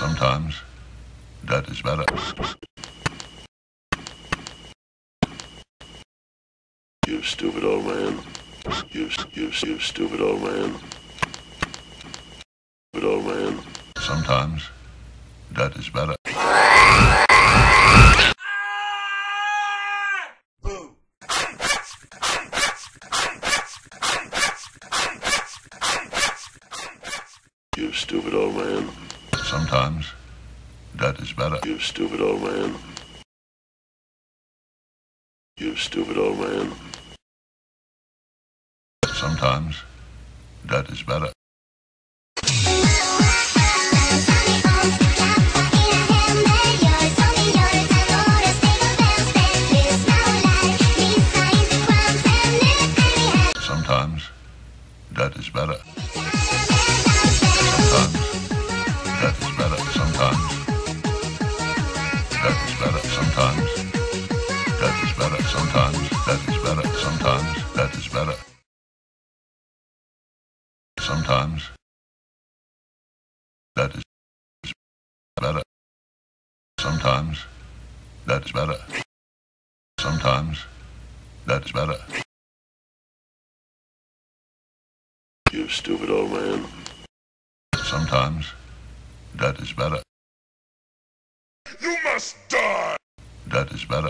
Sometimes that is better. You stupid old man. You, you, you stupid old man. Stupid old man. Sometimes that is better. You stupid old man. Sometimes that is better. You stupid old man. You stupid old man. Sometimes that is better. Sometimes that is better. Sometimes that is better. Sometimes that is better. Sometimes that is better. Sometimes that is better. You stupid old man. Sometimes that is better. You must die! That is better.